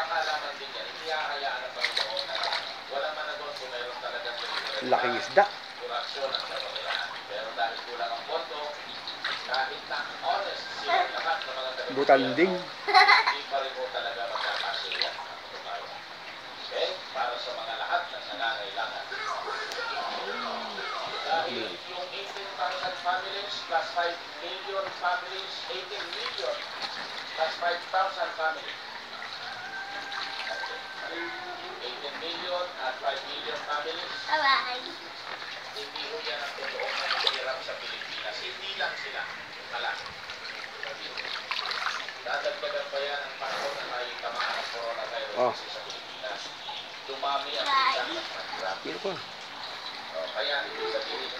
pagkakalaman din yan, iyahayaan ng Panginoon na wala man na doon kung mayroon talagang laking isda. Korupsyon ang kapagilaan. Pero dahil kulang ang boto, kahit na honest sila lahat ng mga tabi Butanding. Hindi talaga magkakasiyan ang. Okay? Para sa mga lahat ng nangangailangan. Dahil yung 18,000 families plus 5 million families, 18 million plus 5,000 families. 18 million at 5 million families, Bye-bye. hindi ho yan ang totoong nanghihirap sa Pilipinas. Hindi lang sila. Wala. Dadagdagan pa yan ang panahon na tayo tamaan ng coronavirus Oh. sa Pilipinas. Dumami ang bilang ng mahirap. Pa? Oh, kaya ibig sabihin